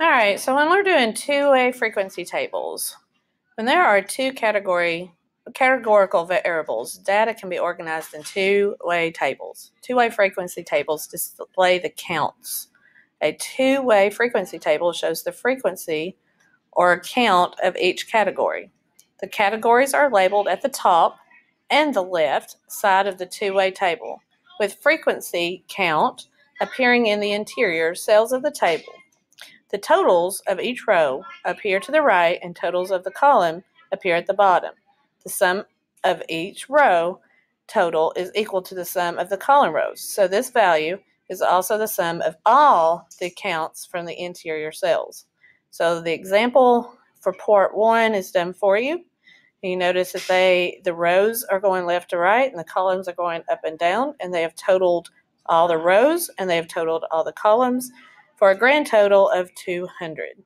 All right, so when we're doing two-way frequency tables, when there are two category categorical variables, data can be organized in two-way tables. Two-way frequency tables display the counts. A two-way frequency table shows the frequency or count of each category. The categories are labeled at the top and the left side of the two-way table, with frequency count appearing in the interior cells of the table. The totals of each row appear to the right and totals of the column appear at the bottom. The sum of each row total is equal to the sum of the column rows. So this value is also the sum of all the counts from the interior cells. So the example for part one is done for you. You notice that they the rows are going left to right and the columns are going up and down and they have totaled all the rows and they have totaled all the columns for a grand total of 200.